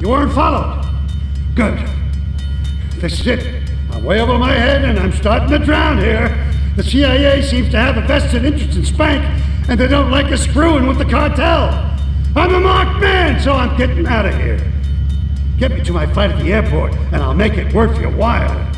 You weren't followed. Good. This is it. I'm way over my head and I'm starting to drown here. The CIA seems to have a vested interest in Spank, and they don't like us screwing with the cartel. I'm a marked man, so I'm getting out of here. Get me to my flight at the airport, and I'll make it worth your while.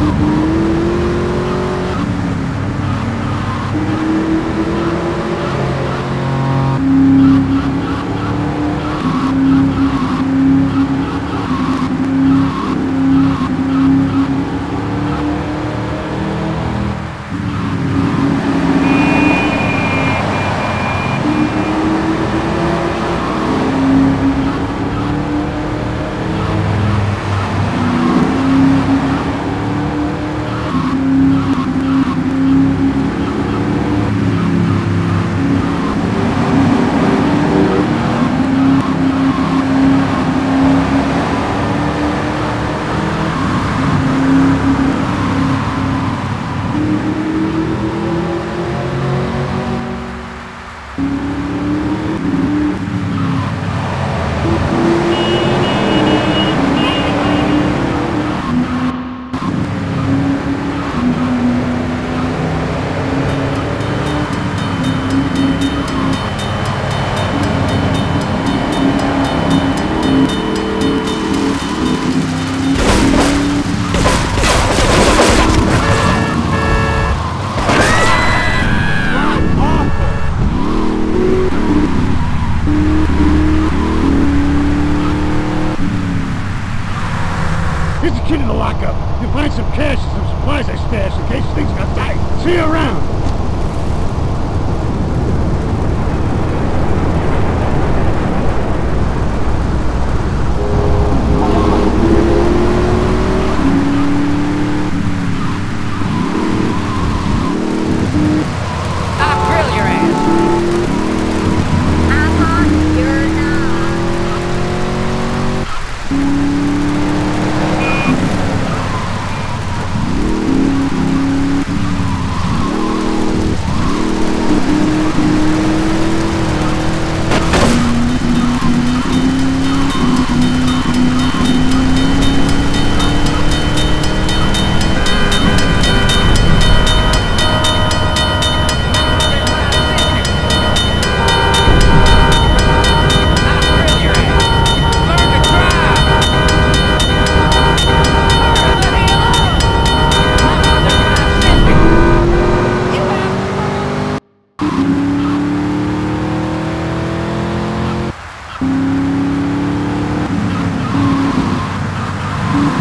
Here's the kid in the lockup. You'll find some cash and some supplies I stashed in case things got tight. See you around.